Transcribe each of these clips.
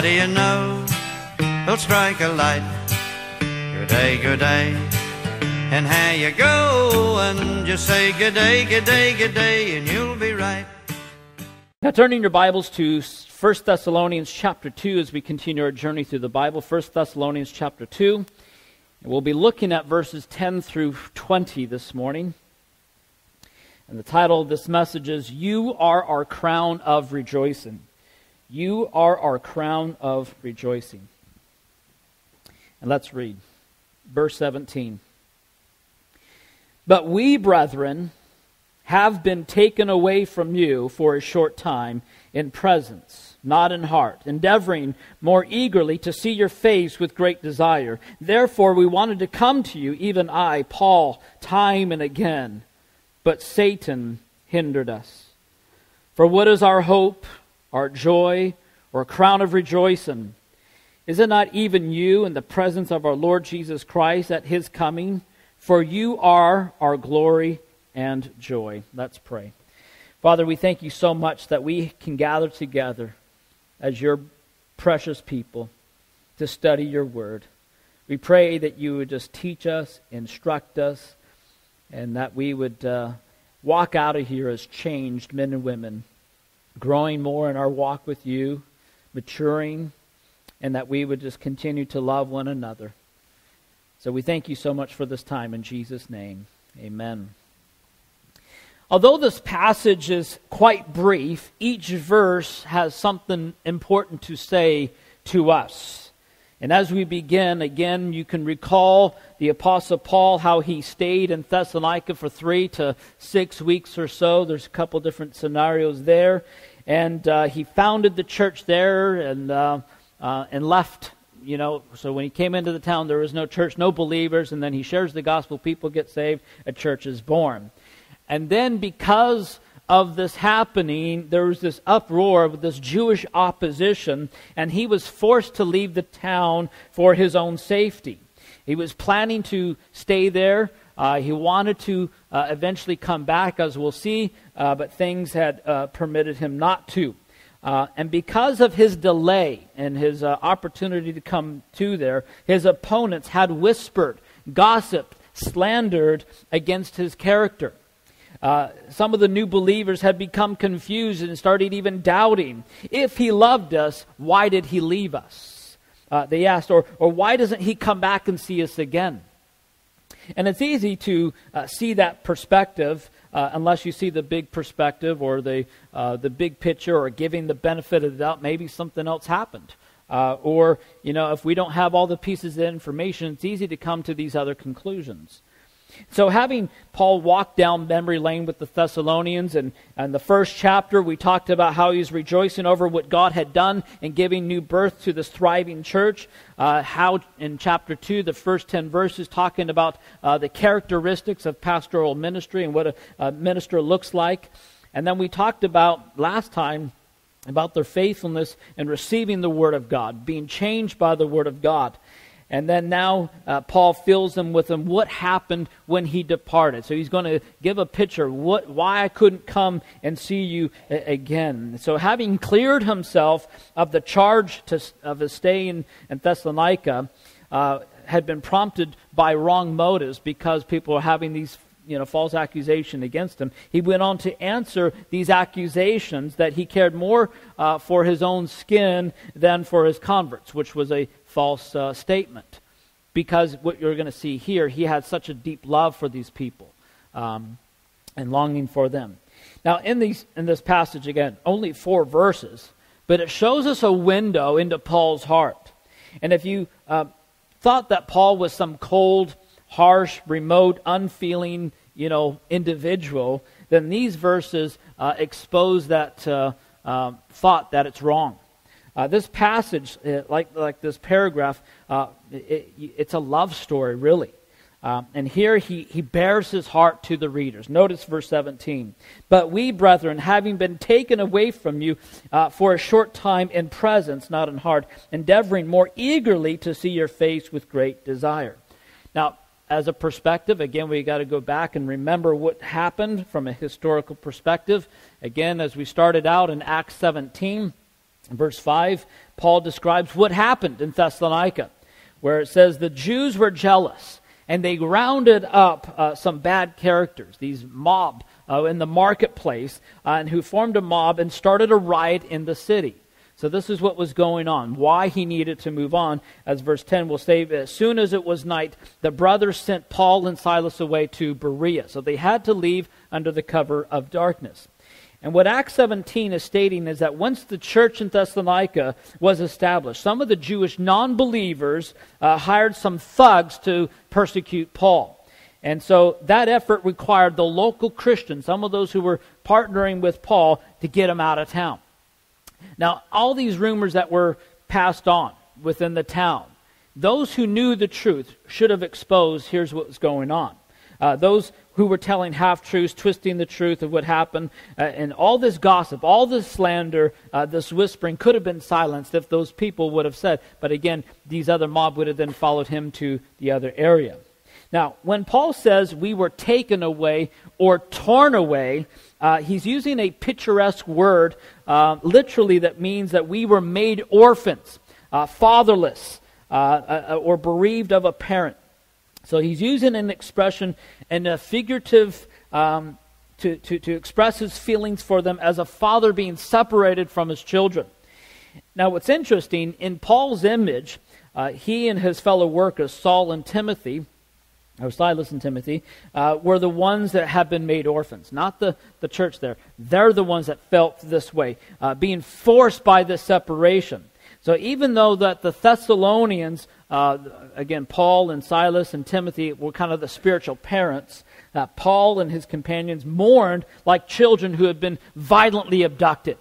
What do you know? We'll strike a light. Good day, good day. And how you going? Just say good day, good day, good day, and you'll be right. Now, turning your Bibles to 1 Thessalonians chapter 2 as we continue our journey through the Bible. 1 Thessalonians chapter 2. We'll be looking at verses 10 through 20 this morning. And the title of this message is You Are Our Crown of Rejoicing. You are our crown of rejoicing. And let's read verse 17. But we, brethren, have been taken away from you for a short time in presence, not in heart, endeavoring more eagerly to see your face with great desire. Therefore, we wanted to come to you, even I, Paul, time and again but Satan hindered us. For what is our hope, our joy, or crown of rejoicing? Is it not even you in the presence of our Lord Jesus Christ at his coming? For you are our glory and joy. Let's pray. Father, we thank you so much that we can gather together as your precious people to study your word. We pray that you would just teach us, instruct us, and that we would uh, walk out of here as changed men and women, growing more in our walk with you, maturing, and that we would just continue to love one another. So we thank you so much for this time in Jesus' name. Amen. Although this passage is quite brief, each verse has something important to say to us. And as we begin, again, you can recall the Apostle Paul, how he stayed in Thessalonica for three to six weeks or so. There's a couple different scenarios there. And uh, he founded the church there and, uh, uh, and left. You know, so when he came into the town, there was no church, no believers, and then he shares the gospel, people get saved, a church is born. And then because of this happening, there was this uproar with this Jewish opposition, and he was forced to leave the town for his own safety. He was planning to stay there. Uh, he wanted to uh, eventually come back, as we'll see, uh, but things had uh, permitted him not to. Uh, and because of his delay and his uh, opportunity to come to there, his opponents had whispered, gossiped, slandered against his character. Uh, some of the new believers had become confused and started even doubting. If he loved us, why did he leave us? Uh, they asked, or, or why doesn't he come back and see us again? And it's easy to uh, see that perspective uh, unless you see the big perspective or the, uh, the big picture or giving the benefit of the doubt. Maybe something else happened. Uh, or, you know, if we don't have all the pieces of information, it's easy to come to these other conclusions. So, having Paul walk down memory lane with the Thessalonians, and, and the first chapter, we talked about how he's rejoicing over what God had done in giving new birth to this thriving church. Uh, how in chapter 2, the first 10 verses, talking about uh, the characteristics of pastoral ministry and what a, a minister looks like. And then we talked about last time about their faithfulness in receiving the Word of God, being changed by the Word of God. And then now uh, Paul fills them with them what happened when he departed. So he's going to give a picture what why I couldn't come and see you a- again. So having cleared himself of the charge to, of his stay in, in Thessalonica, uh, had been prompted by wrong motives because people were having these you know, false accusation against him. He went on to answer these accusations that he cared more uh, for his own skin than for his converts, which was a false uh, statement. Because what you're going to see here, he had such a deep love for these people um, and longing for them. Now, in, these, in this passage, again, only four verses, but it shows us a window into Paul's heart. And if you uh, thought that Paul was some cold, harsh, remote, unfeeling, you know, individual, then these verses uh, expose that uh, uh, thought that it's wrong. Uh, this passage, uh, like, like this paragraph, uh, it, it's a love story, really. Um, and here he, he bares his heart to the readers. Notice verse 17. But we, brethren, having been taken away from you uh, for a short time in presence, not in heart, endeavoring more eagerly to see your face with great desire. Now, as a perspective. Again, we got to go back and remember what happened from a historical perspective. Again, as we started out in Acts 17, verse 5, Paul describes what happened in Thessalonica, where it says the Jews were jealous and they rounded up uh, some bad characters, these mob uh, in the marketplace, uh, and who formed a mob and started a riot in the city. So this is what was going on, why he needed to move on. As verse 10 will say, as soon as it was night, the brothers sent Paul and Silas away to Berea. So they had to leave under the cover of darkness. And what Acts 17 is stating is that once the church in Thessalonica was established, some of the Jewish non believers uh, hired some thugs to persecute Paul. And so that effort required the local Christians, some of those who were partnering with Paul, to get him out of town. Now, all these rumors that were passed on within the town, those who knew the truth should have exposed here's what was going on. Uh, those who were telling half truths, twisting the truth of what happened, uh, and all this gossip, all this slander, uh, this whispering could have been silenced if those people would have said. But again, these other mob would have then followed him to the other area. Now, when Paul says we were taken away or torn away, uh, he's using a picturesque word, uh, literally, that means that we were made orphans, uh, fatherless, uh, or bereaved of a parent. So he's using an expression and a figurative um, to, to, to express his feelings for them as a father being separated from his children. Now, what's interesting, in Paul's image, uh, he and his fellow workers, Saul and Timothy, or Silas and Timothy, uh, were the ones that have been made orphans, not the, the church there. They're the ones that felt this way, uh, being forced by this separation. So even though that the Thessalonians, uh, again, Paul and Silas and Timothy were kind of the spiritual parents, uh, Paul and his companions mourned like children who had been violently abducted.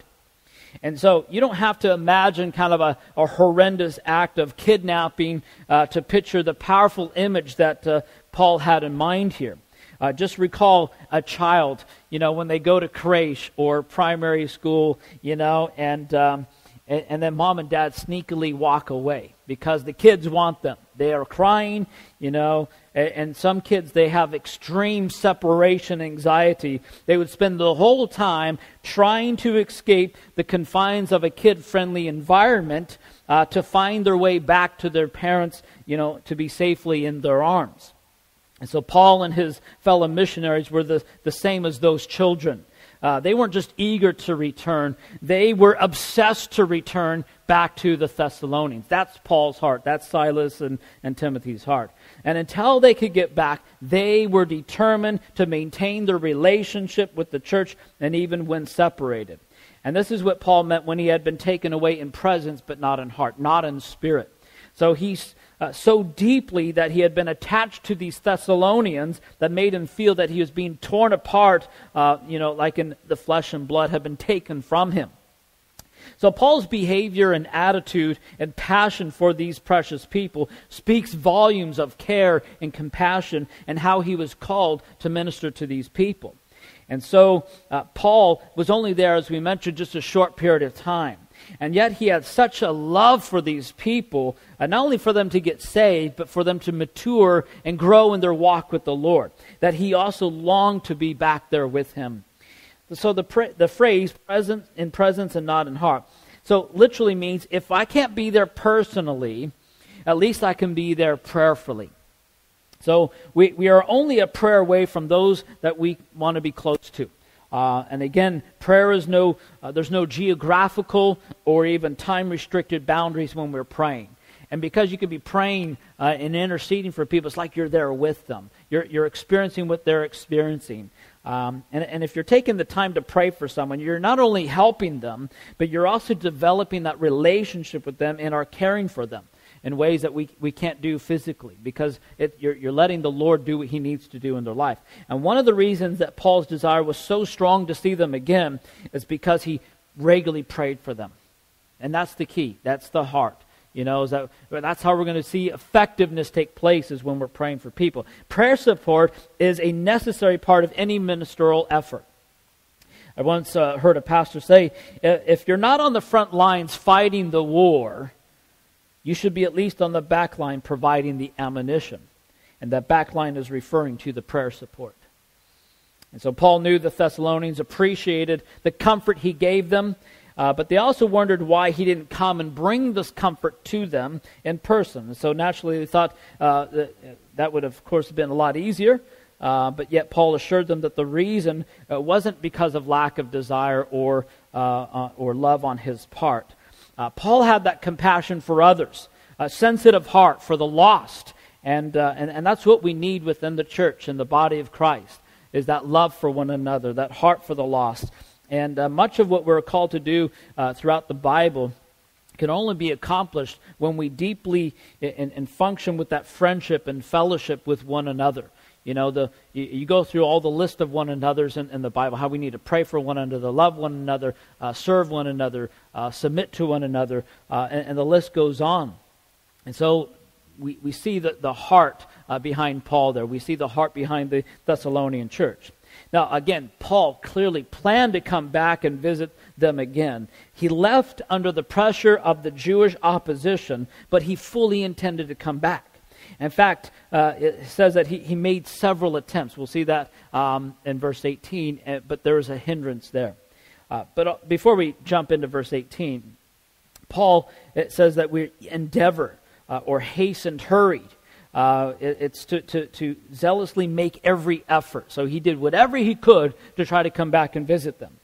And so you don't have to imagine kind of a, a horrendous act of kidnapping uh, to picture the powerful image that uh, Paul had in mind here. Uh, just recall a child, you know, when they go to creche or primary school, you know, and, um, and, and then mom and dad sneakily walk away because the kids want them. They are crying, you know, and, and some kids, they have extreme separation anxiety. They would spend the whole time trying to escape the confines of a kid friendly environment uh, to find their way back to their parents, you know, to be safely in their arms. And so Paul and his fellow missionaries were the, the same as those children. Uh, they weren't just eager to return, they were obsessed to return back to the Thessalonians. That's Paul's heart. That's Silas and, and Timothy's heart. And until they could get back, they were determined to maintain their relationship with the church and even when separated. And this is what Paul meant when he had been taken away in presence but not in heart, not in spirit. So he's uh, so deeply that he had been attached to these Thessalonians that made him feel that he was being torn apart, uh, you know, like in the flesh and blood had been taken from him. So Paul's behavior and attitude and passion for these precious people speaks volumes of care and compassion and how he was called to minister to these people. And so uh, Paul was only there, as we mentioned, just a short period of time. And yet he had such a love for these people, and not only for them to get saved, but for them to mature and grow in their walk with the Lord, that he also longed to be back there with him. So the, the phrase present in presence and not in heart. So literally means if I can't be there personally, at least I can be there prayerfully. So we, we are only a prayer away from those that we want to be close to. Uh, and again, prayer is no, uh, there's no geographical or even time restricted boundaries when we're praying. And because you could be praying uh, and interceding for people, it's like you're there with them. You're, you're experiencing what they're experiencing. Um, and, and if you're taking the time to pray for someone, you're not only helping them, but you're also developing that relationship with them and are caring for them in ways that we, we can't do physically because it, you're, you're letting the Lord do what he needs to do in their life. And one of the reasons that Paul's desire was so strong to see them again is because he regularly prayed for them. And that's the key, that's the heart. You know, is that, that's how we're going to see effectiveness take place is when we're praying for people. Prayer support is a necessary part of any ministerial effort. I once uh, heard a pastor say, if you're not on the front lines fighting the war, you should be at least on the back line providing the ammunition. And that back line is referring to the prayer support. And so Paul knew the Thessalonians appreciated the comfort he gave them, uh, but they also wondered why he didn't come and bring this comfort to them in person. And so naturally they thought uh, that, that would, of course, have been a lot easier. Uh, but yet Paul assured them that the reason uh, wasn't because of lack of desire or, uh, uh, or love on his part. Uh, Paul had that compassion for others, a sensitive heart for the lost. And, uh, and, and that's what we need within the church and the body of Christ, is that love for one another, that heart for the lost. And uh, much of what we're called to do throughout the Bible can only be accomplished when we deeply and, and, function with that friendship and fellowship with one another. You know, the, you, you, go through all the list of one another's in, in, the Bible, how we need to pray for one another, love one another, uh, serve one another, uh, submit to one another, uh, and, and, the list goes on. And so we, we see the, the heart uh, behind Paul there. We see the heart behind the Thessalonian church. Now, again, Paul clearly planned to come back and visit them again. He left under the pressure of the Jewish opposition, but he fully intended to come back. In fact, uh, it says that he, he made several attempts. We'll see that um, in verse 18, uh, but there is a hindrance there. Uh, but uh, before we jump into verse 18, Paul it says that we endeavor uh, or hastened, hurried. Uh, it, it's to, to, to zealously make every effort. So he did whatever he could to try to come back and visit them.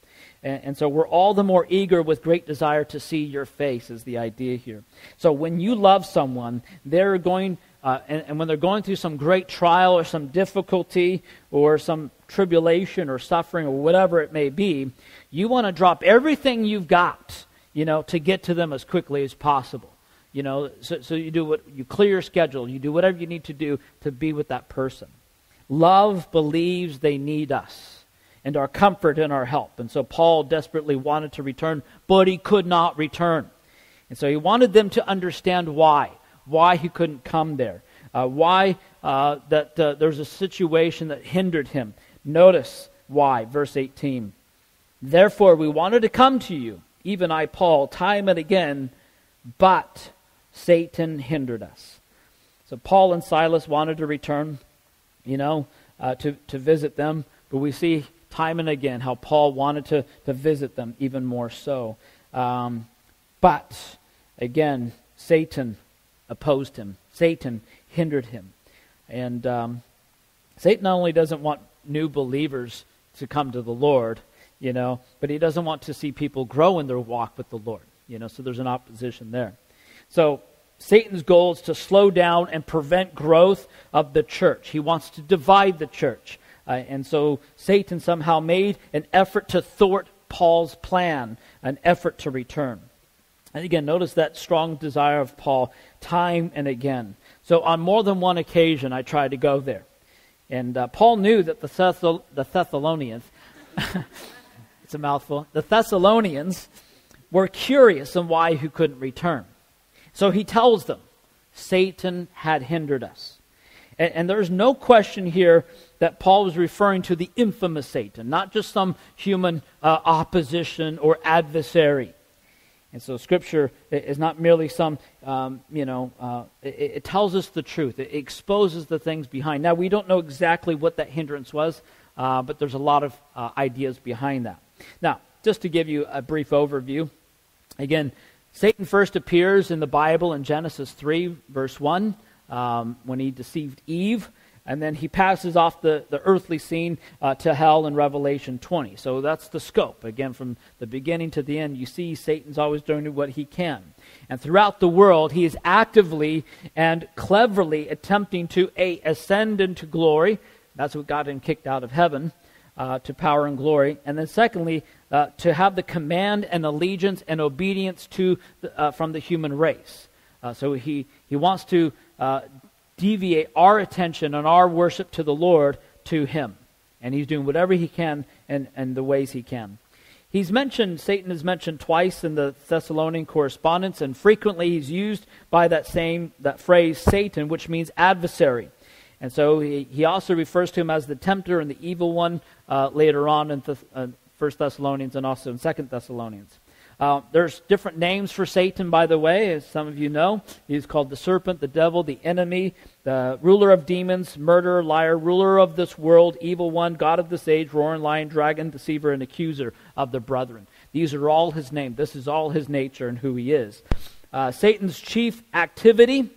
And, and, so we're all the more eager with great desire to see your face, is the idea here. So when you love someone, they're going uh, and, and, when they're going through some great trial or some difficulty or some tribulation or suffering or whatever it may be, you want to drop everything you've got, you know, to get to them as quickly as possible. You know, so, so you do what you clear your schedule, you do whatever you need to do to be with that person. Love believes they need us and our comfort and our help. And so Paul desperately wanted to return, but he could not return. And so he wanted them to understand why why he couldn't come there, uh, why uh, that uh, there's a situation that hindered him. Notice why, verse 18. Therefore, we wanted to come to you, even I, Paul, time and again, but Satan hindered us. So Paul and Silas wanted to return, you know, uh, to, to visit them, but we see time and again how Paul wanted to, to visit them even more so. Um, but, again, Satan opposed him. Satan hindered him. And um, Satan not only doesn't want new believers to come to the Lord, you know, but he doesn't want to see people grow in their walk with the Lord, you know, so there's an opposition there. So Satan's goal is to slow down and prevent growth of the church. He wants to divide the church. Uh, and so Satan somehow made an effort to thwart Paul's plan, an effort to return. And again, notice that strong desire of Paul time and again. So on more than one occasion, I tried to go there. And uh, Paul knew that the, Thessal- the Thessalonians, it's a mouthful, the Thessalonians were curious on why he couldn't return. So he tells them, Satan had hindered us. And, and there's no question here that Paul was referring to the infamous Satan, not just some human uh, opposition or adversary. And so Scripture is not merely some, um, you know, uh, it, it, tells us the truth. It exposes the things behind. Now, we don't know exactly what that hindrance was, uh, but there's a lot of uh, ideas behind that. Now, just to give you a brief overview, again, Satan first appears in the Bible in Genesis 3, verse 1, um, when he deceived Eve and then he passes off the, the earthly scene uh, to hell in Revelation 20. So that's the scope. Again, from the beginning to the end, you see Satan's always doing what he can. And throughout the world, he is actively and cleverly attempting to A, ascend into glory. That's what got him kicked out of heaven. Uh, to power and glory. And then, secondly, uh, to have the command and allegiance and obedience to the, uh, from the human race. Uh, so he, he wants to uh, deviate our attention and our worship to the Lord to Him. And He's doing whatever He can and, and the ways He can. He's mentioned, Satan is mentioned twice in the Thessalonian correspondence, and frequently he's used by that same, that phrase, Satan, which means adversary. And so he, he also refers to him as the tempter and the evil one uh, later on in the, uh, 1 Thessalonians and also in 2 Thessalonians. Uh, there's different names for Satan, by the way, as some of you know. He's called the serpent, the devil, the enemy, the ruler of demons, murderer, liar, ruler of this world, evil one, God of this age, roaring lion, dragon, deceiver, and accuser of the brethren. These are all his name. This is all his nature and who he is. Uh, Satan's chief activity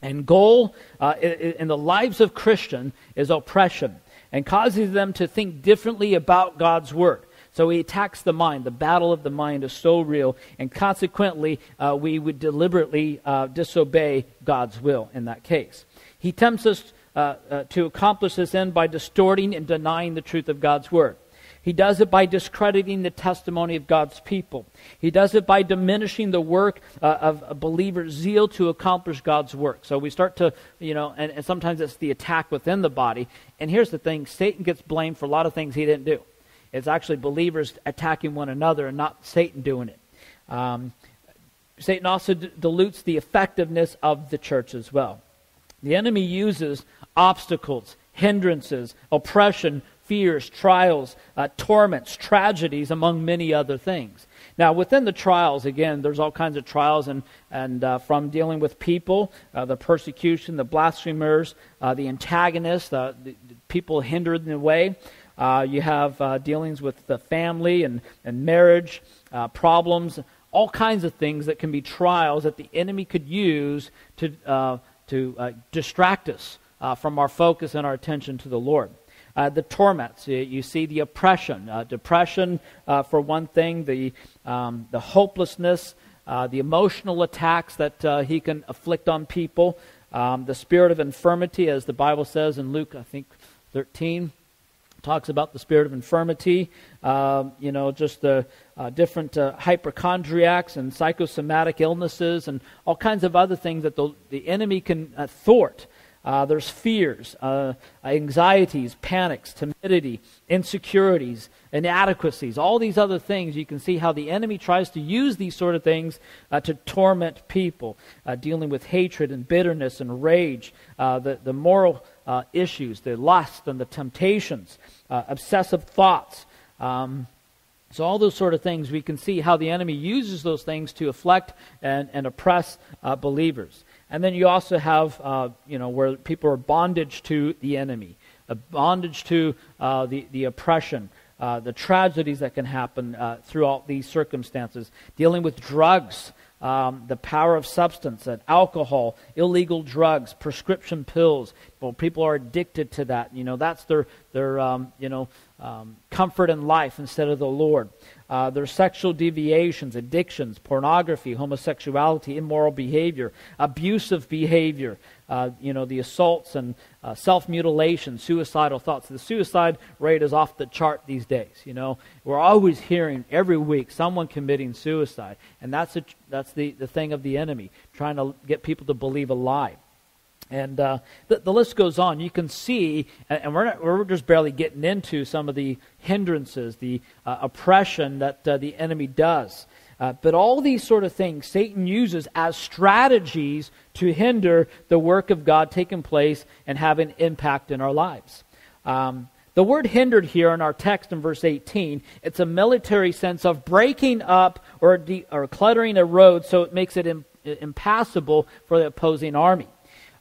and goal uh, in the lives of Christians is oppression and causes them to think differently about God's word. So he attacks the mind. The battle of the mind is so real, and consequently, uh, we would deliberately uh, disobey God's will in that case. He tempts us uh, uh, to accomplish this end by distorting and denying the truth of God's word. He does it by discrediting the testimony of God's people. He does it by diminishing the work uh, of a believer's zeal to accomplish God's work. So we start to, you know, and, and sometimes it's the attack within the body. And here's the thing Satan gets blamed for a lot of things he didn't do. It's actually believers attacking one another and not Satan doing it. Um, Satan also d- dilutes the effectiveness of the church as well. The enemy uses obstacles, hindrances, oppression, fears, trials, uh, torments, tragedies, among many other things. Now, within the trials, again, there's all kinds of trials, and, and uh, from dealing with people, uh, the persecution, the blasphemers, uh, the antagonists, the, the, people hindered in the way, uh, you have uh, dealings with the family and, and marriage uh, problems, all kinds of things that can be trials that the enemy could use to, uh, to uh, distract us uh, from our focus and our attention to the Lord. the torments, you, you, see the oppression, depression for one thing, the, um, the hopelessness, the emotional attacks that he can afflict on people, um, the spirit of infirmity, as the Bible says in Luke, I think, 13 talks about the spirit of infirmity, uh, you know, just the uh, different uh, hypochondriacs and psychosomatic illnesses and all kinds of other things that the, the enemy can uh, thwart. Uh, there's fears, uh, anxieties, panics, timidity, insecurities, inadequacies, all these other things. You can see how the enemy tries to use these sort of things to torment people, dealing with hatred and bitterness and rage, the, the moral uh, issues, the lust and the temptations, uh, obsessive thoughts. Um, so, all those sort of things, we can see how the enemy uses those things to afflict and, and oppress uh, believers. And then you also have, uh, you know, where people are bondage to the enemy, a bondage to uh, the, the oppression, uh, the tragedies that can happen throughout these circumstances, dealing with drugs, um, the power of substance, and alcohol, illegal drugs, prescription pills. Well, people are addicted to that. You know, that's their their um, you know um, comfort in life instead of the Lord. Uh, their sexual deviations, addictions, pornography, homosexuality, immoral behavior, abusive behavior, uh, you know, the assaults and uh, self mutilation, suicidal thoughts. The suicide rate is off the chart these days. You know, we're always hearing every week someone committing suicide, and that's a, that's the, the thing of the enemy, trying to get people to believe a lie. And uh, the, the, list goes on. You can see, and we're, not, we're just barely getting into some of the hindrances, the uh, oppression that uh, the enemy does. Uh, but all these sort of things Satan uses as strategies to hinder the work of God taking place and having impact in our lives. Um, the word hindered here in our text in verse 18, it's a military sense of breaking up or, de- or cluttering a road so it makes it Im- impassable for the opposing army.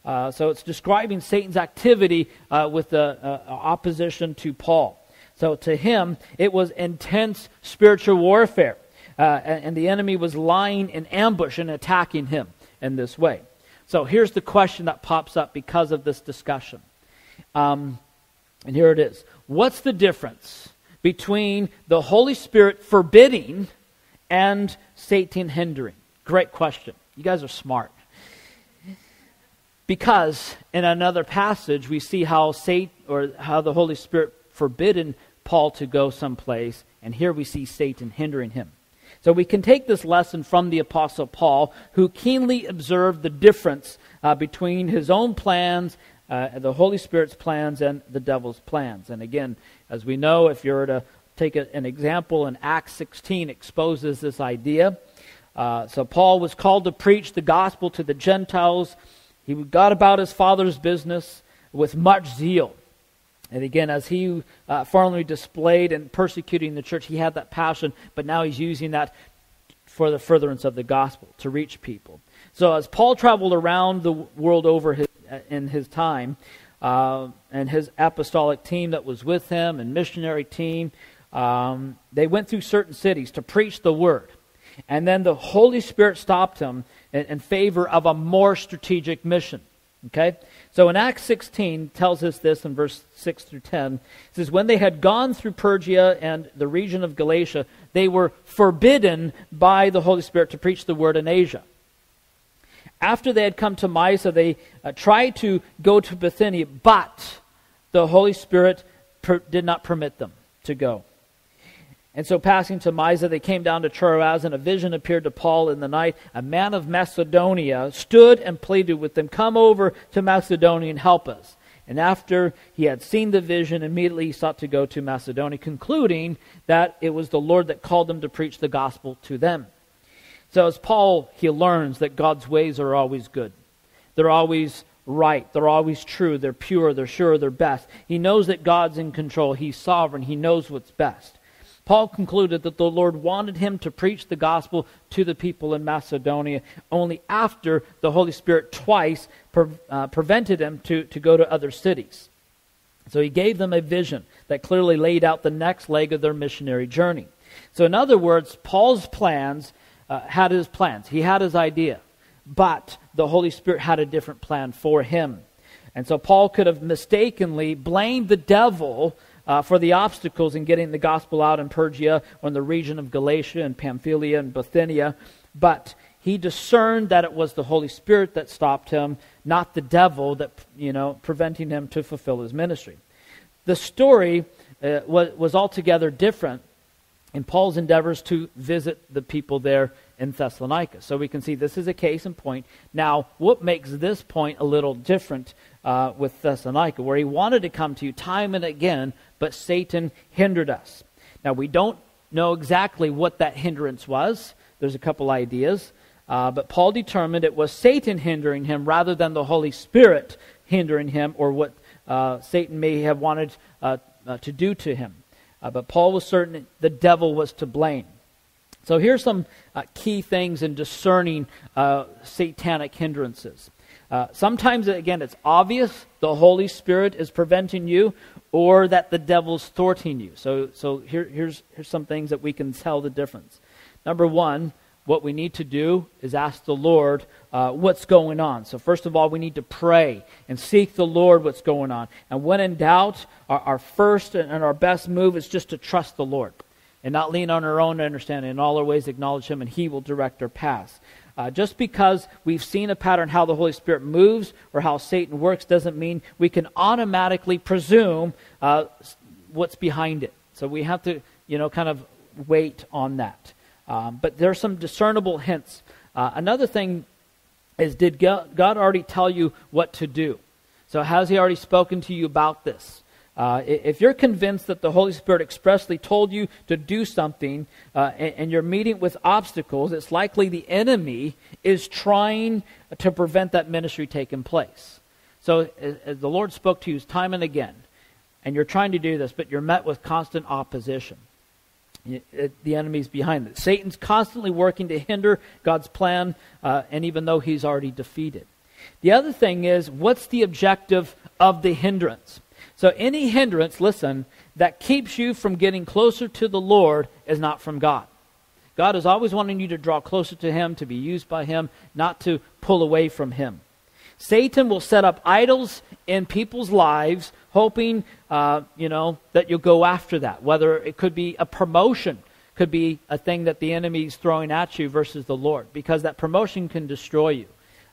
Uh, so it's describing Satan's activity uh, with the uh, opposition to Paul. So to him, it was intense spiritual warfare. Uh, and, and the enemy was lying in ambush and attacking him in this way. So here's the question that pops up because of this discussion. Um, and here it is What's the difference between the Holy Spirit forbidding and Satan hindering? Great question. You guys are smart. Because in another passage, we see how Satan or how the Holy Spirit forbidden Paul to go someplace, and here we see Satan hindering him. So we can take this lesson from the Apostle Paul, who keenly observed the difference uh, between his own plans, uh, the Holy Spirit's plans, and the devil's plans. And again, as we know, if you were to take a, an example in Acts 16, exposes this idea. Uh, so Paul was called to preach the gospel to the Gentiles he got about his father's business with much zeal. And again, as he uh, formerly displayed in persecuting the church, he had that passion, but now he's using that for the furtherance of the gospel, to reach people. So as Paul traveled around the world over his, in his time, uh, and his apostolic team that was with him and missionary team, um, they went through certain cities to preach the word. And then the Holy Spirit stopped him in, in favor of a more strategic mission. Okay? So in Acts 16 tells us this in verse 6 through 10. It says, When they had gone through Phrygia and the region of Galatia, they were forbidden by the Holy Spirit to preach the word in Asia. After they had come to Mysia, they uh, tried to go to Bithynia, but the Holy Spirit per- did not permit them to go. And so, passing to Mysia, they came down to Troas, and a vision appeared to Paul in the night. A man of Macedonia stood and pleaded with them, Come over to Macedonia and help us. And after he had seen the vision, immediately he sought to go to Macedonia, concluding that it was the Lord that called them to preach the gospel to them. So, as Paul, he learns that God's ways are always good. They're always right. They're always true. They're pure. They're sure. They're best. He knows that God's in control. He's sovereign. He knows what's best. Paul concluded that the Lord wanted him to preach the gospel to the people in Macedonia only after the Holy Spirit twice pre- uh, prevented him to, to go to other cities. So he gave them a vision that clearly laid out the next leg of their missionary journey. So, in other words, Paul's plans uh, had his plans, he had his idea, but the Holy Spirit had a different plan for him. And so Paul could have mistakenly blamed the devil uh, for the obstacles in getting the gospel out in Phrygia or in the region of Galatia and Pamphylia and Bithynia, but he discerned that it was the Holy Spirit that stopped him, not the devil that, you know, preventing him to fulfill his ministry. The story uh, was, was altogether different in Paul's endeavors to visit the people there in Thessalonica. So we can see this is a case in point. Now, what makes this point a little different uh, with Thessalonica, where he wanted to come to you time and again, but Satan hindered us. Now, we don't know exactly what that hindrance was. There's a couple ideas. Uh, but Paul determined it was Satan hindering him rather than the Holy Spirit hindering him or what uh, Satan may have wanted uh, uh to do to him. Uh, but Paul was certain the devil was to blame. So here's some uh, key things in discerning satanic hindrances. Sometimes, again, it's obvious the Holy Spirit is preventing you or that the devil's thwarting you. So, so here, here's, here's some things that we can tell the difference. Number one, what we need to do is ask the Lord uh, what's going on. So, first of all, we need to pray and seek the Lord what's going on. And when in doubt, our, our first and our best move is just to trust the Lord and not lean on our own understanding. In all our ways, acknowledge Him, and He will direct our paths. Uh, just because we've seen a pattern how the Holy Spirit moves or how Satan works doesn't mean we can automatically presume uh, what's behind it. So we have to, you know, kind of wait on that. Um, but there are some discernible hints. Uh, another thing is did God already tell you what to do? So has He already spoken to you about this? Uh, if you're convinced that the Holy Spirit expressly told you to do something uh, and, and, you're meeting with obstacles, it's likely the enemy is trying to prevent that ministry taking place. So the Lord spoke to you time and again, and you're trying to do this, but you're met with constant opposition. It, the enemy's behind it. Satan's constantly working to hinder God's plan, uh, and even though he's already defeated. The other thing is, what's the objective of the hindrance? So any hindrance, listen, that keeps you from getting closer to the Lord is not from God. God is always wanting you to draw closer to Him, to be used by Him, not to pull away from Him. Satan will set up idols in people's lives, hoping, uh, you know, that you'll go after that. Whether it could be a promotion, could be a thing that the enemy is throwing at you versus the Lord, because that promotion can destroy you,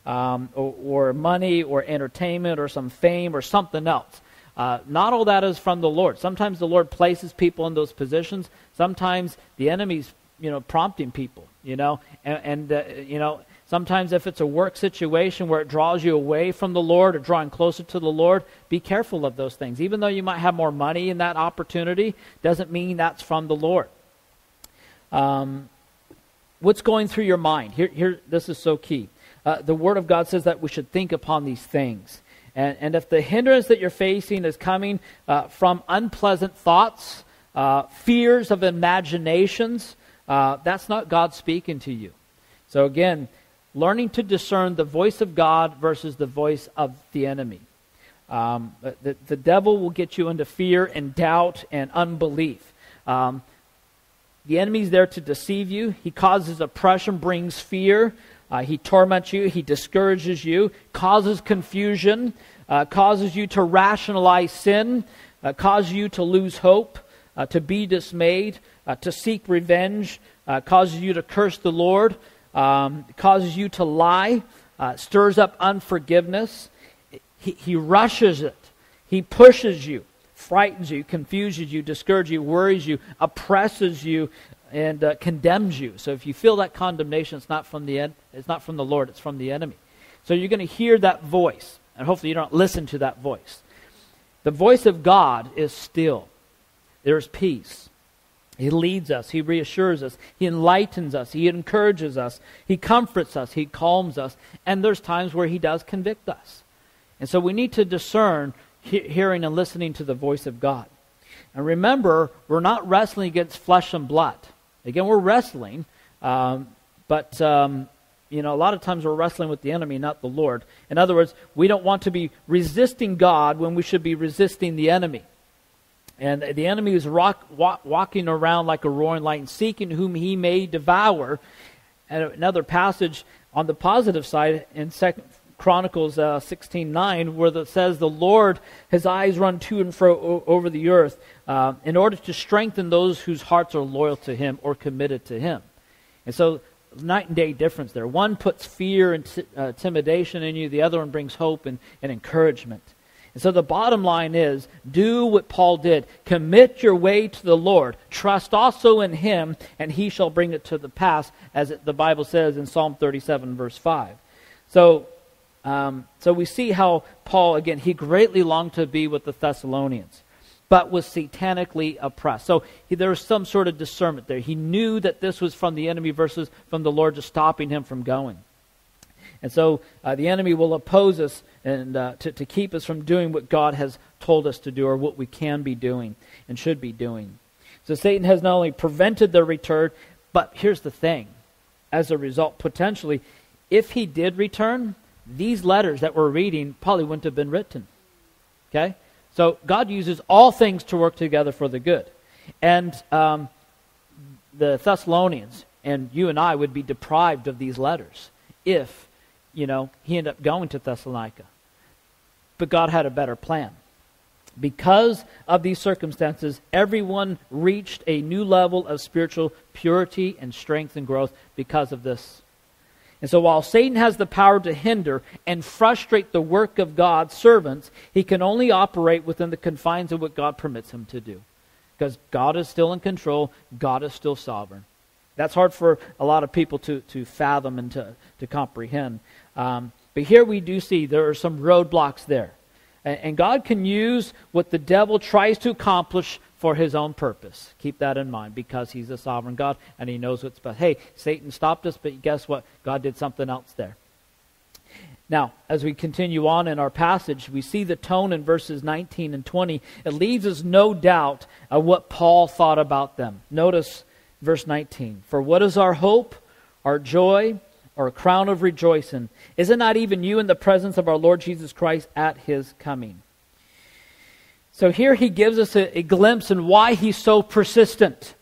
um, or, or money, or entertainment, or some fame, or something else. Uh, not all that is from the Lord. Sometimes the Lord places people in those positions. Sometimes the enemy's, you know, prompting people, you know, and, and uh, you know, sometimes if it's a work situation where it draws you away from the Lord or drawing closer to the Lord, be careful of those things. Even though you might have more money in that opportunity, doesn't mean that's from the Lord. Um, what's going through your mind? Here, here, this is so key. Uh, the Word of God says that we should think upon these things. And, and if the hindrance that you're facing is coming uh, from unpleasant thoughts, uh, fears of imaginations, uh, that's not God speaking to you. So, again, learning to discern the voice of God versus the voice of the enemy. Um, the, the devil will get you into fear and doubt and unbelief. Um, the enemy's there to deceive you. He causes oppression, brings fear. Uh, he torments you. He discourages you, causes confusion, uh, causes you to rationalize sin, uh, causes you to lose hope, uh, to be dismayed, uh, to seek revenge, uh, causes you to curse the Lord, um, causes you to lie, stirs up unforgiveness. He, he rushes it. He pushes you, frightens you, confuses you, discourages you, worries you, oppresses you, and condemns you. So if you feel that condemnation, it's not from the en- it's not from the Lord, it's from the enemy. So you're going to hear that voice, and hopefully you don't listen to that voice. The voice of God is still. There's peace. He leads us. He reassures us. He enlightens us. He encourages us. He comforts us. He calms us. And there's times where He does convict us. And so we need to discern he- hearing and listening to the voice of God. And remember, we're not wrestling against flesh and blood. Again, we're wrestling, um, but um, you know, a lot of times we're wrestling with the enemy, not the Lord. In other words, we don't want to be resisting God when we should be resisting the enemy. And the enemy is rock, walk, walking around like a roaring lion, seeking whom he may devour. And another passage on the positive side in Second Chronicles uh, 16:9, where it says, "The Lord, His eyes run to and fro o- over the earth, uh, in order to strengthen those whose hearts are loyal to Him or committed to Him." And so, night and day difference there. One puts fear and t- uh, intimidation in you; the other one brings hope and, and encouragement. And so, the bottom line is: do what Paul did. Commit your way to the Lord. Trust also in Him, and He shall bring it to the pass, as it, the Bible says in Psalm 37, verse five. So um, so we see how Paul, again, he greatly longed to be with the Thessalonians, but was satanically oppressed. So he, there was some sort of discernment there. He knew that this was from the enemy versus from the Lord just stopping him from going. And so uh, the enemy will oppose us and uh, to, to keep us from doing what God has told us to do or what we can be doing and should be doing. So Satan has not only prevented their return, but here's the thing. As a result, potentially, if he did return, these letters that we're reading probably wouldn't have been written. Okay? So God uses all things to work together for the good. And um, the Thessalonians and you and I would be deprived of these letters if, you know, he ended up going to Thessalonica. But God had a better plan. Because of these circumstances, everyone reached a new level of spiritual purity and strength and growth because of this and so while Satan has the power to hinder and frustrate the work of God's servants, he can only operate within the confines of what God permits him to do. Because God is still in control, God is still sovereign. That's hard for a lot of people to, to fathom and to, to comprehend. Um, but here we do see there are some roadblocks there. And, and God can use what the devil tries to accomplish for his own purpose. Keep that in mind because he's a sovereign God and he knows what's best. Hey, Satan stopped us, but guess what? God did something else there. Now, as we continue on in our passage, we see the tone in verses 19 and 20. It leaves us no doubt of what Paul thought about them. Notice verse 19. For what is our hope, our joy, our crown of rejoicing? Is it not even you in the presence of our Lord Jesus Christ at his coming? So here he gives us a, a glimpse in why he's so persistent.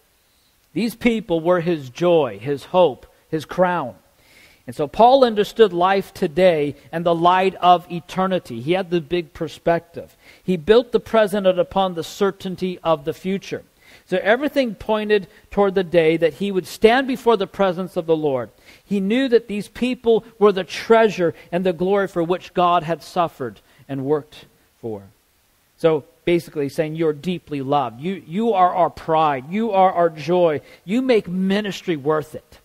These people were his joy, his hope, his crown. And so Paul understood life today and the light of eternity. He had the big perspective. He built the present upon the certainty of the future. So everything pointed toward the day that he would stand before the presence of the Lord. He knew that these people were the treasure and the glory for which God had suffered and worked for. So basically saying you're deeply loved. You, you are our pride. You are our joy. You make ministry worth it.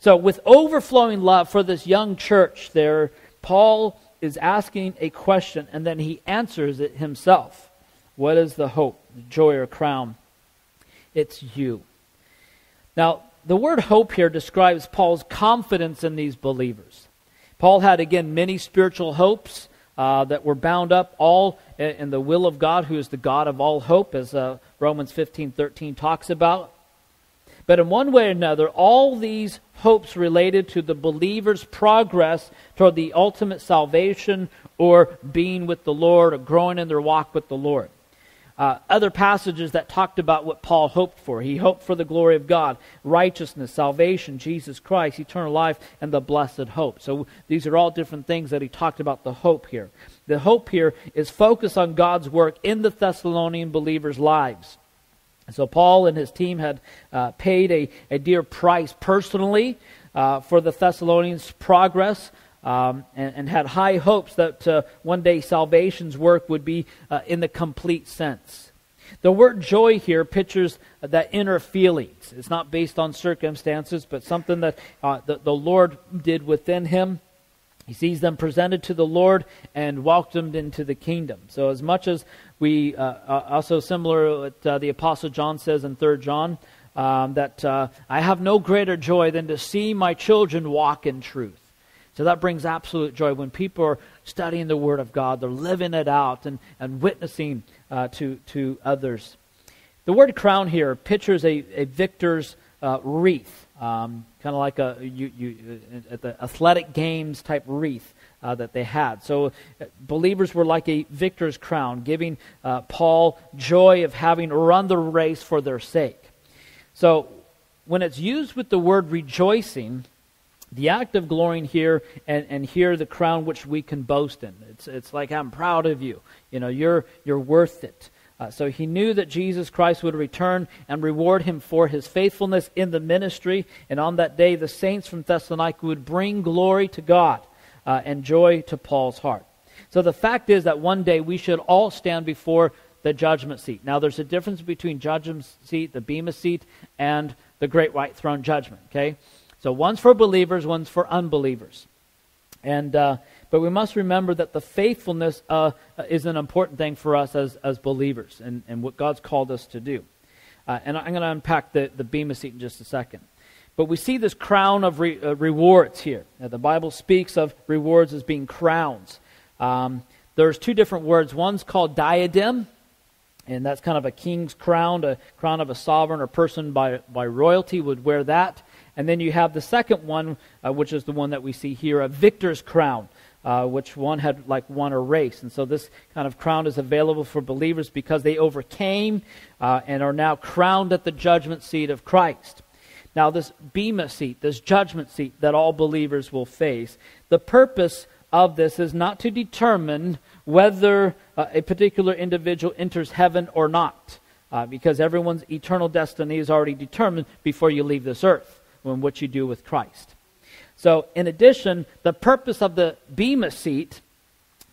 So, with overflowing love for this young church there, Paul is asking a question and then he answers it himself. What is the hope, the joy, or crown? It's you. Now, the word hope here describes Paul's confidence in these believers. Paul had, again, many spiritual hopes uh, that were bound up all in the will of God, who is the God of all hope, as uh, Romans 15 13 talks about. But in one way or another, all these hopes related to the believer's progress toward the ultimate salvation or being with the Lord or growing in their walk with the Lord. Uh, other passages that talked about what Paul hoped for. He hoped for the glory of God, righteousness, salvation, Jesus Christ, eternal life, and the blessed hope. So these are all different things that he talked about the hope here. The hope here is focus on God's work in the Thessalonian believers' lives. so Paul and his team had uh, paid a, a dear price personally uh, for the Thessalonians' progress um, and, and, had high hopes that uh, one day salvation's work would be uh, in the complete sense. The word joy here pictures that inner feelings. It's not based on circumstances, but something that uh, the, the Lord did within him. He sees them presented to the Lord and welcomed into the kingdom. So, as much as we uh, uh also similar what uh, the Apostle John says in Third John, um, that uh, I have no greater joy than to see my children walk in truth. So that brings absolute joy when people are studying the Word of God, they're living it out and, and witnessing uh, to, to others. The word crown here pictures a, a victor's uh, wreath, um, kind of like a you, you, uh, at the athletic games type wreath. Uh, that they had. So uh, believers were like a victor's crown, giving uh, Paul joy of having run the race for their sake. So when it's used with the word rejoicing, the act of glorying here and, and here the crown which we can boast in. It's, it's like, I'm proud of you. You know, you're, you're worth it. Uh, so he knew that Jesus Christ would return and reward him for his faithfulness in the ministry. And on that day, the saints from Thessalonica would bring glory to God uh, and joy to Paul's heart. So the fact is that one day we should all stand before the judgment seat. Now, there's a difference between judgment seat, the bema seat, and the great white throne judgment. Okay, so one's for believers, one's for unbelievers. And uh, but we must remember that the faithfulness uh, is an important thing for us as, as believers and, and what God's called us to do. Uh, and I'm going to unpack the, the Bema seat in just a second. But we see this crown of re, uh, rewards here. Now, the Bible speaks of rewards as being crowns. Um, there's two different words. One's called diadem, and that's kind of a king's crown, a crown of a sovereign or person by, by royalty would wear that. And then you have the second one, uh, which is the one that we see here, a victor's crown, uh, which one had like won a race. And so this kind of crown is available for believers because they overcame uh, and are now crowned at the judgment seat of Christ. Now, this Bema seat, this judgment seat that all believers will face, the purpose of this is not to determine whether uh, a particular individual enters heaven or not, uh, because everyone's eternal destiny is already determined before you leave this earth when what you do with Christ. So, in addition, the purpose of the Bema seat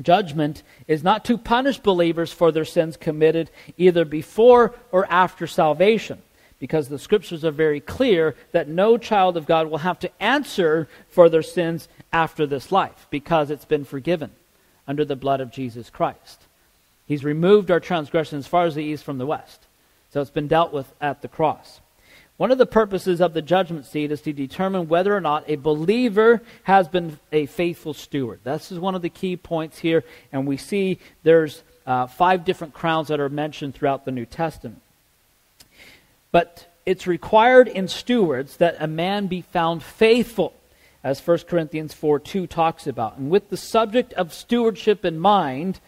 judgment is not to punish believers for their sins committed either before or after salvation, because the scriptures are very clear that no child of God will have to answer for their sins after this life, because it's been forgiven under the blood of Jesus Christ. He's removed our transgression as far as the east from the west. So it's been dealt with at the cross. One of the purposes of the judgment seat is to determine whether or not a believer has been a faithful steward. This is one of the key points here, and we see there's uh, five different crowns that are mentioned throughout the New Testament. But it's required in stewards that a man be found faithful, as 1 Corinthians 4 2 talks about. And with the subject of stewardship in mind,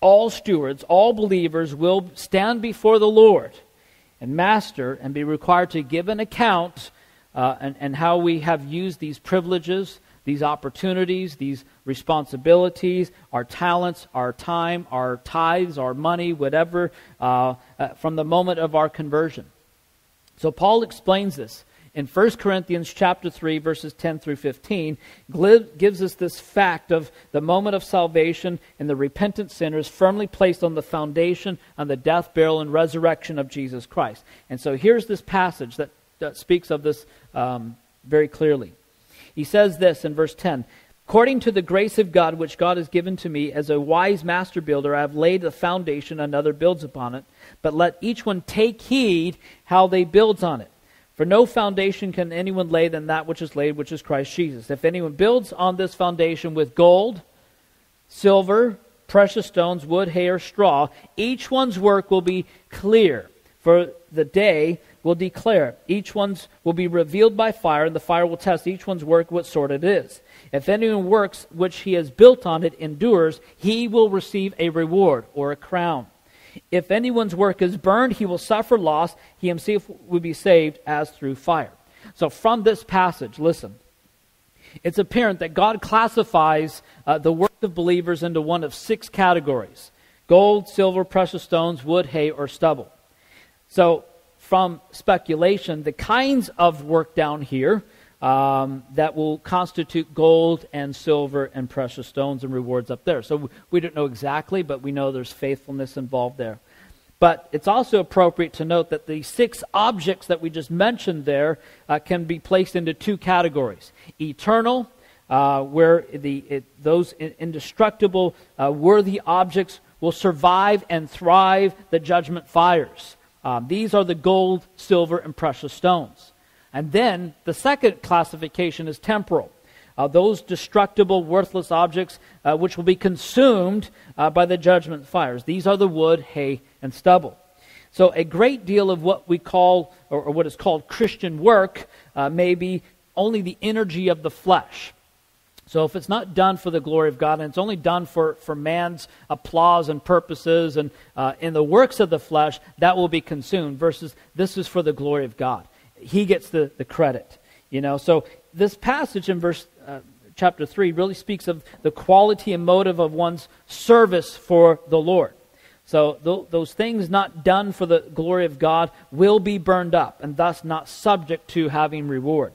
all stewards, all believers will stand before the Lord and master and be required to give an account uh, and, and how we have used these privileges, these opportunities, these responsibilities, our talents, our time, our tithes, our money, whatever, uh, uh, from the moment of our conversion. So Paul explains this in 1 Corinthians chapter 3 verses 10 through 15 gives us this fact of the moment of salvation and the repentant sinners firmly placed on the foundation on the death, burial, and resurrection of Jesus Christ. And so here's this passage that, that speaks of this um, very clearly. He says this in verse 10 According to the grace of God which God has given to me as a wise master builder, I have laid the foundation, another builds upon it. But let each one take heed how they builds on it. For no foundation can anyone lay than that which is laid, which is Christ Jesus. If anyone builds on this foundation with gold, silver, precious stones, wood, hay, or straw, each one's work will be clear. For the day will declare. Each one's will be revealed by fire, and the fire will test each one's work, what sort it is. If anyone works which he has built on it endures, he will receive a reward or a crown. If anyone's work is burned, he will suffer loss. He himself will be saved as through fire. So, from this passage, listen, it's apparent that God classifies uh, the work of believers into one of six categories gold, silver, precious stones, wood, hay, or stubble. So, from speculation, the kinds of work down here um, that will constitute gold and silver and precious stones and rewards up there. So we don't know exactly, but we know there's faithfulness involved there. But it's also appropriate to note that the six objects that we just mentioned there uh, can be placed into two categories eternal, uh, where the, it, those indestructible, uh, worthy objects will survive and thrive the judgment fires. Um, these are the gold, silver, and precious stones. And then the second classification is temporal. Uh, those destructible, worthless objects uh, which will be consumed uh, by the judgment fires. These are the wood, hay, and stubble. So, a great deal of what we call, or, or what is called Christian work, uh, may be only the energy of the flesh. So, if it's not done for the glory of God and it's only done for, for man's applause and purposes and uh, in the works of the flesh, that will be consumed, versus this is for the glory of God he gets the, the credit. You know, so this passage in verse uh, chapter 3 really speaks of the quality and motive of one's service for the Lord. So th- those things not done for the glory of God will be burned up and thus not subject to having reward.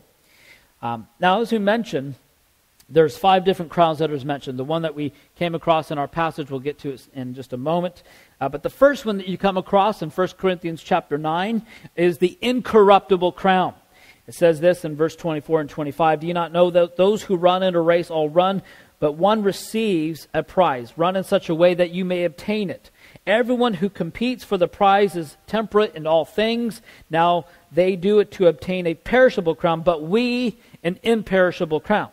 Um, now, as we mentioned, there's five different crowns that are mentioned. The one that we came across in our passage, we'll get to in just a moment. Uh, but the first one that you come across in 1 Corinthians chapter 9 is the incorruptible crown. It says this in verse 24 and 25 Do you not know that those who run in a race all run, but one receives a prize? Run in such a way that you may obtain it. Everyone who competes for the prize is temperate in all things. Now they do it to obtain a perishable crown, but we an imperishable crown.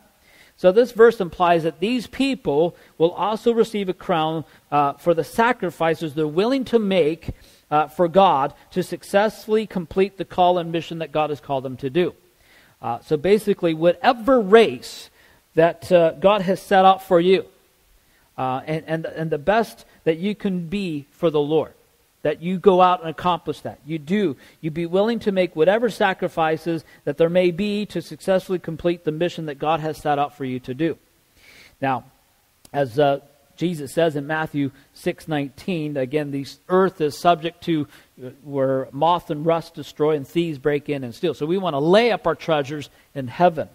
So this verse implies that these people will also receive a crown uh, for the sacrifices they're willing to make uh, for God to successfully complete the call and mission that God has called them to do. Uh, so basically, whatever race that uh, God has set out for you, uh, and, and, and the best that you can be for the Lord that you go out and accomplish that. You do. You be willing to make whatever sacrifices that there may be to successfully complete the mission that God has set out for you to do. Now, as uh, Jesus says in Matthew 6:19, again, the earth is subject to uh, where moth and rust destroy and thieves break in and steal. So we want to lay up our treasures in heaven.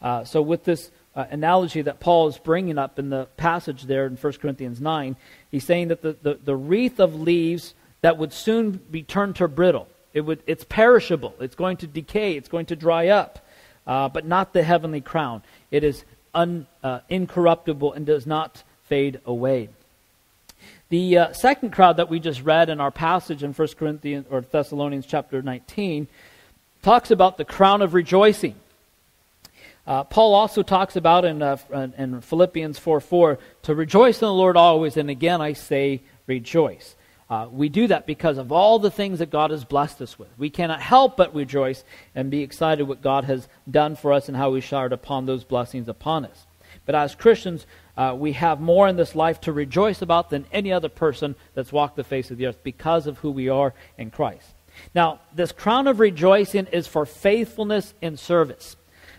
Uh, so with this uh, analogy that Paul is bringing up in the passage there in 1 Corinthians 9, he's saying that the, the, the wreath of leaves that would soon be turned to brittle. It would, it's perishable. It's going to decay. It's going to dry up. Uh, but not the heavenly crown. It is un, uh, incorruptible and does not fade away. The uh, second crowd that we just read in our passage in 1 Corinthians or Thessalonians chapter 19 talks about the crown of rejoicing. Uh, Paul also talks about in, uh, in Philippians 4 4 to rejoice in the Lord always, and again I say rejoice. Uh, we do that because of all the things that God has blessed us with. We cannot help but rejoice and be excited what God has done for us and how He showered upon those blessings upon us. But as Christians, uh, we have more in this life to rejoice about than any other person that's walked the face of the earth because of who we are in Christ. Now, this crown of rejoicing is for faithfulness in service.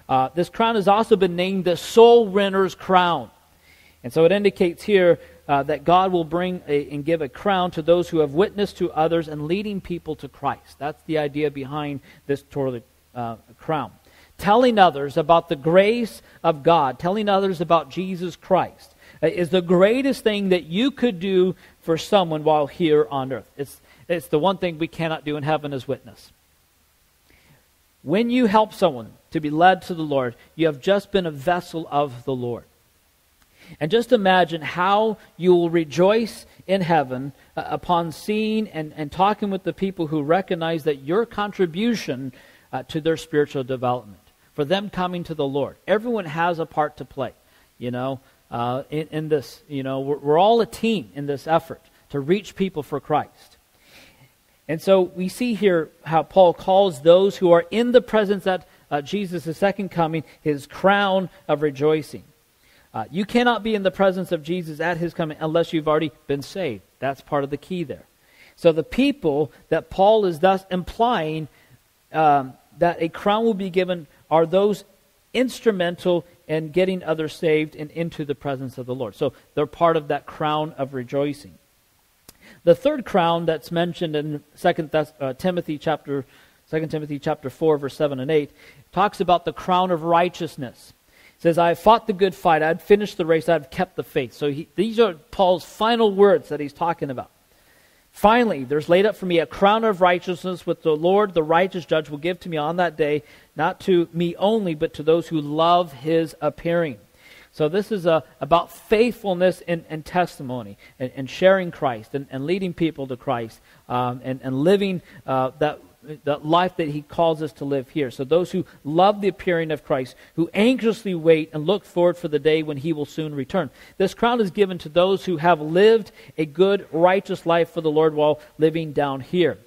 Uh, this crown has also been named the soul winner's crown. And so it indicates here uh, that God will bring a, and give a crown to those who have witnessed to others and leading people to Christ. That's the idea behind this uh, crown. Telling others about the grace of God, telling others about Jesus Christ, uh, is the greatest thing that you could do for someone while here on earth. It's, it's the one thing we cannot do in heaven as witness. When you help someone to be led to the Lord, you have just been a vessel of the Lord. And just imagine how you will rejoice in heaven uh, upon seeing and, and talking with the people who recognize that your contribution uh, to their spiritual development, for them coming to the Lord. Everyone has a part to play, you know, uh, in, in, this. You know, we're, we're all a team in this effort to reach people for Christ. And so we see here how Paul calls those who are in the presence at uh, Jesus' second coming his crown of rejoicing. Uh, you cannot be in the presence of Jesus at his coming unless you've already been saved. That's part of the key there. So the people that Paul is thus implying um, that a crown will be given are those instrumental in getting others saved and into the presence of the Lord. So they're part of that crown of rejoicing. The third crown that's mentioned in Second Thess- uh, Timothy chapter Second Timothy chapter 4 verse 7 and 8 talks about the crown of righteousness. Says I have fought the good fight, I have finished the race, I have kept the faith. So he, these are Paul's final words that he's talking about. Finally, there's laid up for me a crown of righteousness which the Lord, the righteous judge, will give to me on that day, not to me only, but to those who love his appearing. So this is a, uh, about faithfulness and, and testimony and, and, sharing Christ and, and, leading people to Christ um, and, and living uh, that the life that he calls us to live here. So those who love the appearing of Christ, who anxiously wait and look forward for the day when he will soon return. This crown is given to those who have lived a good, righteous life for the Lord while living down here.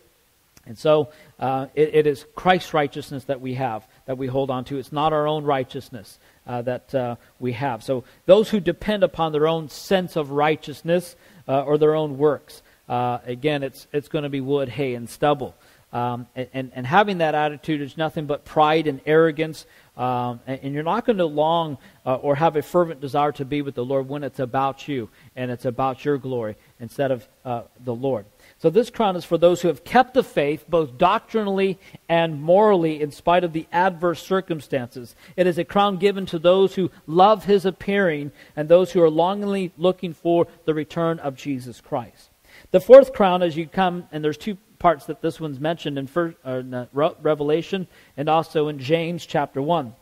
And so uh, it, it is Christ's righteousness that we have, that we hold on to. It's not our own righteousness uh, that uh, we have. So those who depend upon their own sense of righteousness uh, or their own works, uh, again, it's, it's going to be wood, hay, and stubble. Um, and, and, having that attitude is nothing but pride and arrogance. Um, and, and, you're not going to long uh, or have a fervent desire to be with the Lord when it's about you and it's about your glory instead of uh, the Lord. So this crown is for those who have kept the faith, both doctrinally and morally, in spite of the adverse circumstances. It is a crown given to those who love his appearing and those who are longingly looking for the return of Jesus Christ. The fourth crown, as you come, and there's two parts that this one's mentioned in, first, uh, in Revelation and also in James chapter 1.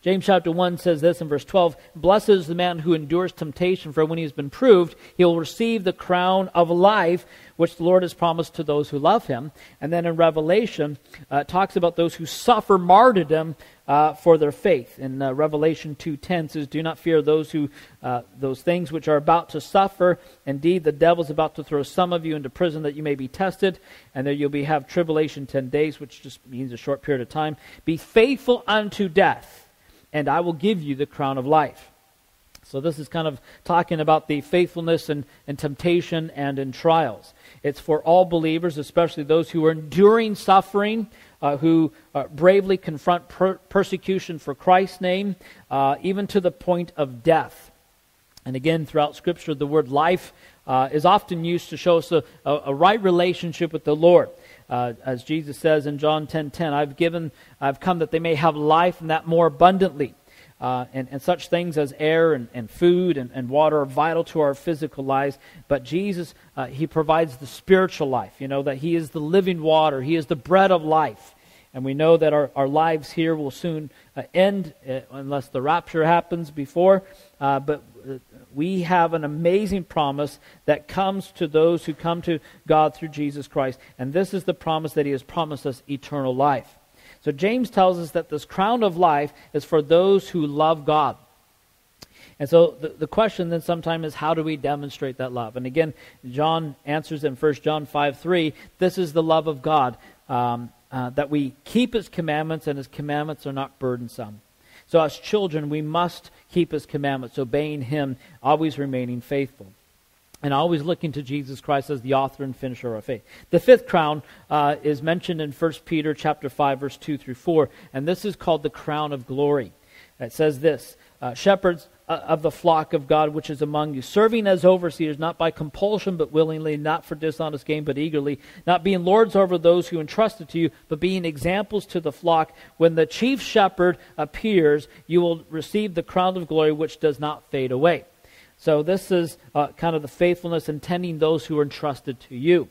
James chapter 1 says this in verse 12 Blessed is the man who endures temptation, for when he has been proved, he will receive the crown of life which the Lord has promised to those who love him. And then in Revelation, uh, talks about those who suffer martyrdom uh, for their faith. In uh, Revelation 2.10 says, Do not fear those, who, uh, those things which are about to suffer. Indeed, the devil is about to throw some of you into prison that you may be tested, and there you'll be, have tribulation 10 days, which just means a short period of time. Be faithful unto death and I will give you the crown of life. So, this is kind of talking about the faithfulness and, temptation and in trials. It's for all believers, especially those who are enduring suffering, uh, who uh, bravely confront per- persecution for Christ's name, uh, even to the point of death. And again, throughout Scripture, the word life uh, is often used to show us a, a, a right relationship with the Lord. Uh, as Jesus says in John 10:10, 10, 10, I've given, I've come that they may have life and that more abundantly. Uh, and, and such things as air and, and food and, and water are vital to our physical lives. But Jesus, uh, He provides the spiritual life. You know, that He is the living water, He is the bread of life. And we know that our, our lives here will soon uh, end uh, unless the rapture happens before. Uh, but uh, we have an amazing promise that comes to those who come to God through Jesus Christ. And this is the promise that He has promised us eternal life. So James tells us that this crown of life is for those who love God. And so the, the question then sometimes is how do we demonstrate that love? And again, John answers in 1 John 5 3 this is the love of God, um, uh, that we keep his commandments, and his commandments are not burdensome. So, as children, we must keep his commandments, obeying him, always remaining faithful. And always looking to Jesus Christ as the author and finisher of our faith. The fifth crown uh, is mentioned in 1 Peter chapter 5, verse 2 through 4, and this is called the crown of glory. It says this uh, Shepherds, uh, of the flock of God which is among you, serving as overseers, not by compulsion, but willingly, not for dishonest gain, but eagerly, not being lords over those who entrusted to you, but being examples to the flock. When the chief shepherd appears, you will receive the crown of glory which does not fade away. So, this is uh, kind of the faithfulness and tending those who are entrusted to you.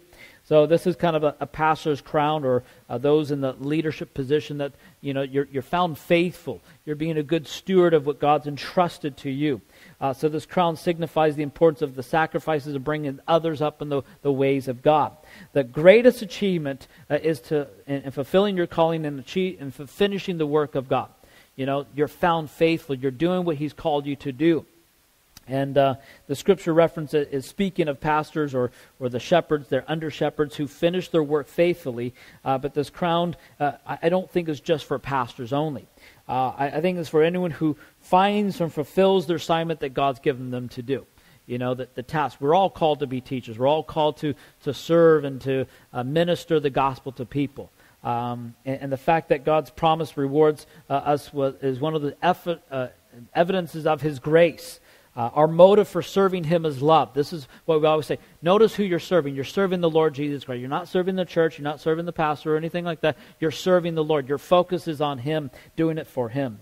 So this is kind of a, a pastor's crown, or uh, those in the leadership position that you know you're, you're found faithful. You're being a good steward of what God's entrusted to you. Uh, so this crown signifies the importance of the sacrifices of bringing others up in the, the ways of God. The greatest achievement uh, is to in, in, fulfilling your calling and, achieve, and finishing the work of God. You know, you're found faithful. You're doing what He's called you to do. And uh, the scripture reference is speaking of pastors or, or the shepherds, they're under shepherds who finish their work faithfully. Uh, but this crown, uh, I don't think is just for pastors only. Uh, I, I, think it's for anyone who finds and fulfills their assignment that God's given them to do. You know, the, the task. We're all called to be teachers. We're all called to, to serve and to uh, minister the gospel to people. Um, and, and, the fact that God's promise rewards uh, us is one of the effort, evidences of His grace. Uh, our motive for serving Him is love. This is what we always say. Notice who you're serving. You're serving the Lord Jesus Christ. You're not serving the church. You're not serving the pastor or anything like that. You're serving the Lord. Your focus is on Him, doing it for Him.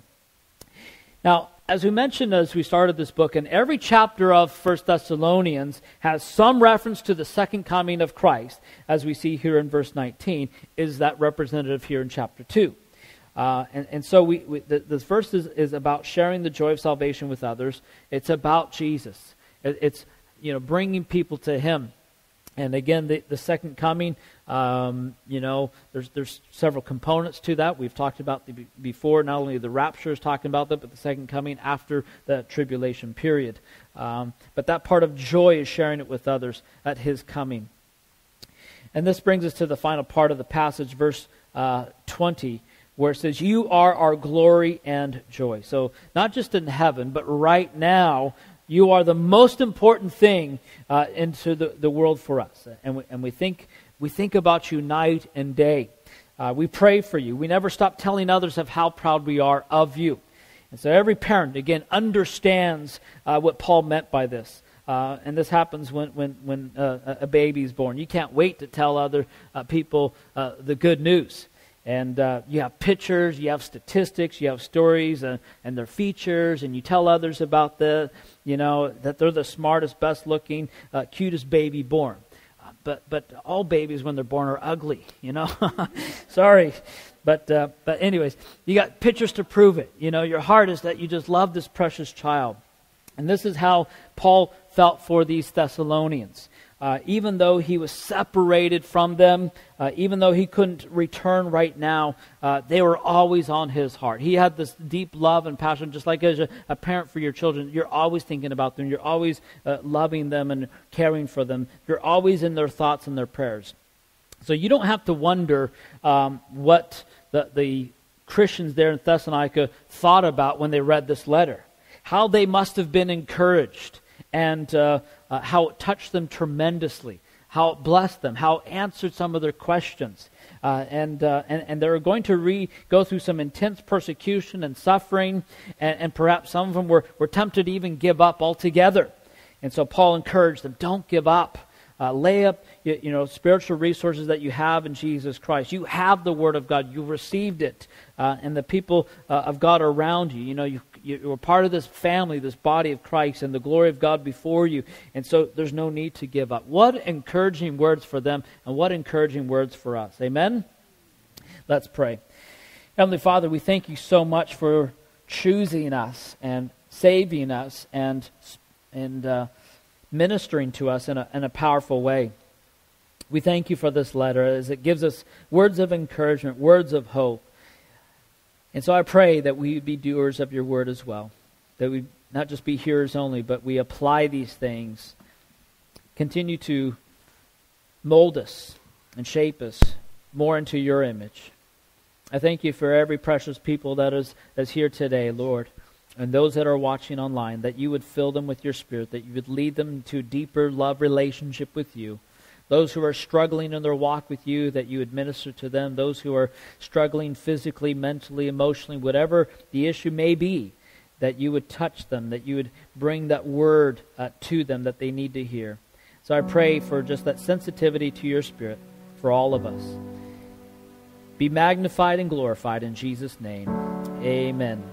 Now, as we mentioned as we started this book, in every chapter of First Thessalonians has some reference to the second coming of Christ, as we see here in verse 19, is that representative here in chapter 2. Uh, and, and so we, we the, the, first is, is about sharing the joy of salvation with others. It's about Jesus. It, it's you know bringing people to Him. And again, the, the second coming, um, you know, there's there's several components to that. We've talked about the, before. Not only the rapture is talking about that, but the second coming after the tribulation period. Um, but that part of joy is sharing it with others at His coming. And this brings us to the final part of the passage, verse uh, 20 where it says, You are our glory and joy. So, not just in heaven, but right now, you are the most important thing uh, into the, the world for us. And we, and we, think, we think about you night and day. Uh, we pray for you. We never stop telling others of how proud we are of you. And so, every parent, again, understands uh, what Paul meant by this. Uh, and this happens when, when, when uh, a baby is born. You can't wait to tell other uh, people uh, the good news. And uh, you have pictures, you have statistics, you have stories and, and their features, and you tell others about the, you know, that they're the smartest, best looking, uh, cutest baby born. Uh, but, but all babies, when they're born, are ugly, you know? Sorry. But, uh, but, anyways, you got pictures to prove it. You know, your heart is that you just love this precious child. And this is how Paul felt for these Thessalonians uh, even though he was separated from them, uh, even though he couldn't return right now, uh, they were always on his heart. He had this deep love and passion, just like as a, a parent for your children. You're always thinking about them, you're always uh, loving them and caring for them, you're always in their thoughts and their prayers. So you don't have to wonder um, what the, the Christians there in Thessalonica thought about when they read this letter. How they must have been encouraged and uh, uh, how it touched them tremendously, how it blessed them, how it answered some of their questions. Uh, and, uh, and, and they're going to re, go through some intense persecution and suffering, and, and perhaps some of them were, were tempted to even give up altogether. And so Paul encouraged them don't give up. Uh, lay up you, you, know spiritual resources that you have in jesus christ you have the word of god you received it uh, and the people uh, of god around you you know you you're part of this family, this body of Christ, and the glory of God before you. And so there's no need to give up. What encouraging words for them, and what encouraging words for us. Amen? Let's pray. Heavenly Father, we thank you so much for choosing us and saving us and, and uh, ministering to us in a, in a powerful way. We thank you for this letter as it gives us words of encouragement, words of hope. And so I pray that we be doers of your word as well, that we not just be hearers only, but we apply these things. Continue to mold us and shape us more into your image. I thank you for every precious people that is, that's here today, Lord, and those that are watching online, that you would fill them with your spirit, that you would lead them to deeper love relationship with you. Those who are struggling in their walk with you, that you administer to them. Those who are struggling physically, mentally, emotionally, whatever the issue may be, that you would touch them, that you would bring that word uh, to them that they need to hear. So I pray for just that sensitivity to your spirit for all of us. Be magnified and glorified in Jesus' name. Amen.